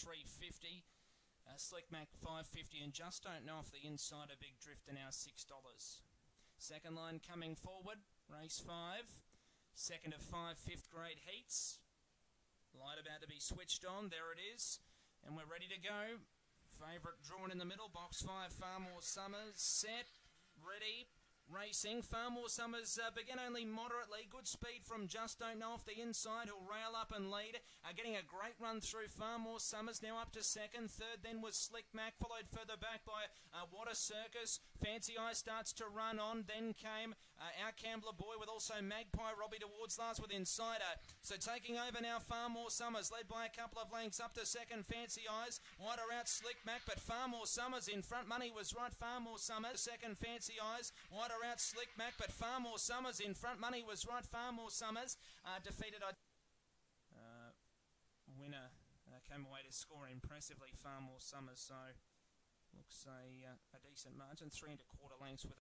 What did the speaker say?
350. Uh, Slick Mac 550 and just don't know if the inside a big drifter now $6. Second line coming forward, race five. Second of five fifth grade heats. Light about to be switched on, there it is. And we're ready to go. Favourite drawn in the middle, box five, Far More Summers, set, ready, racing. Far More Summers uh, begin only moderately. Good speed from Just Don't Know off the inside. He'll rail up and lead. Uh, getting a great run through Far More Summers. Now up to second. Third then was Slick Mac. Followed further back by uh, What a Circus. Fancy Eye starts to run on. Then came uh, our Cambler Boy with also Magpie Robbie towards last with Insider. So taking over now Far More Summers. Led by a couple of lengths up to second. Fancy Eyes. Wider out Slick Mac. But Far More Summers in front. Money was right. Far More Summers. Second Fancy Eyes. Wider out Slick Mac, but Far More Summers in front. Money was right. Far More Summers uh, defeated. Uh, winner uh, came away to score impressively. Far More Summers, so looks a, uh, a decent margin, three and a quarter lengths with.